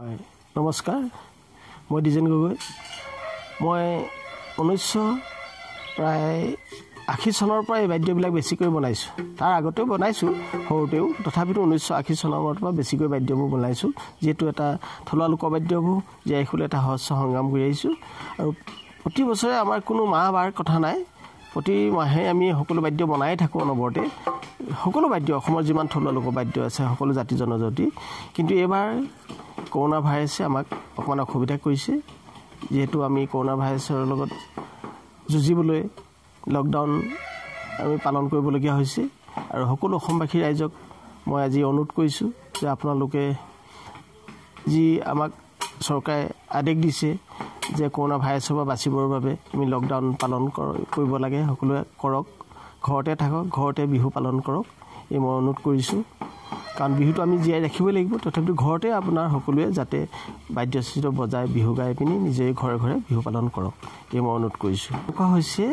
হয়। নমস্কাৰ মই দ্বিজেন গগৈ। মই ঊনৈছশ প্ৰায় আশী চনৰ পৰা এই বাদ্যবিলাক বেছিকৈ বনাইছোঁ। তাৰ আগতেও বনাইছোঁ সৰুতেও। তথাপিতো ঊনৈছশ আশী চনৰ পৰা বেছিকৈ বাদ্যবোৰ বনাইছোঁ যিহেতু এটা থলুৱা লোকবাদ্যবোৰ জীয়াই ৰাখিবলৈ এটা সহস্ৰ সংগ্ৰাম কৰি আহিছোঁ। আৰু প্ৰতি বছৰে আমাৰ কোনো মাহ বাৰ কথা নাই। প্ৰতি মাহে আমি সকলো বাদ্য বনাই থাকোঁ অনবৰতে। সকলো বাদ্য অসমৰ যিমান থলুৱা লোকবাদ্য আছে সকলো জাতি জনজাতি কিন্তু এইবাৰ কৰোণা ভাইৰাছে আমাক অকণমান অসুবিধা কৰিছে। যিহেতু আমি কৰোণা ভাইৰাছৰ লগত যুঁজিবলৈ লকডাউন আমি পালন কৰিবলগীয়া হৈছে। আৰু সকলো অসমবাসী ৰাইজক মই আজি অনুৰোধ কৰিছোঁ যে আপোনালোকে যি আমাক চৰকাৰে আদেশ দিছে যে কৰোণা ভাইৰাছৰ পৰা বাচিবৰ বাবে আমি লকডাউন পালন কৰিব লাগে সকলোৱে কৰক। ঘৰতে থাকক ঘৰতে বিহু পালন কৰক। এই মই অনুৰোধ কৰিছোঁ। কাৰণ বিহুটো আমি জীয়াই ৰাখিবই লাগিব। তথাপিতো ঘৰতে আপোনাৰ সকলোৱে যাতে বাদ্যচিত্ৰ বজাই বিহু গাই পিনি নিজে ঘৰে ঘৰে বিহু পালন কৰক। এই মই অনুৰোধ কৰিছোঁ। এনেকুৱা হৈছে